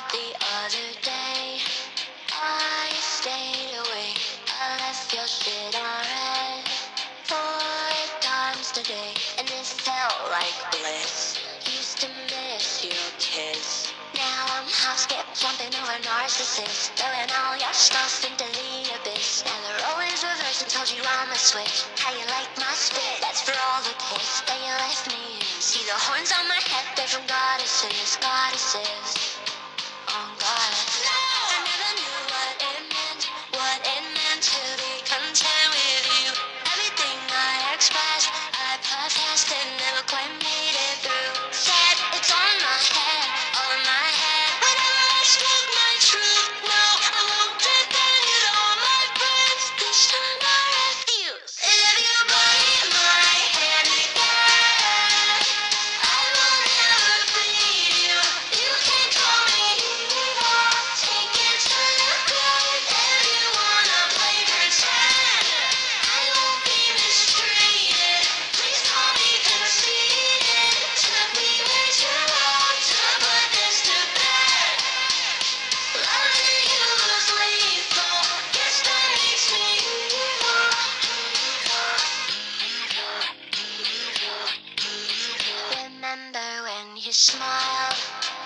out the other day. I stayed awake. I left your shit on read four times today, and this felt like bliss. Used to miss your kiss. Now I'm half skip jumping over narcissist. throwing all your stuff into the abyss. Now the role is reversed and told you I'm a switch. How you like my spit? That's for all the kids that you left me in. See the horns on my head, they're from goddesses, goddesses. When you smiled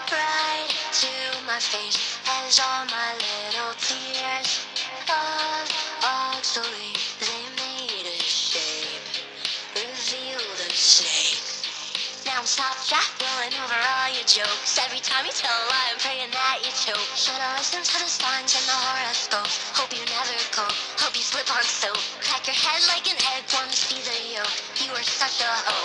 right to my face as all my little tears of obsolete they made a shape, revealed a snake. Now I'm stop strap rolling over all your jokes. Every time you tell a lie, I'm praying that you choke. Should've listened to the signs and the horoscopes. Hope you never cope. Hope you slip on soap. Crack your head like an egg, wanna see the yolk. You were such a hope.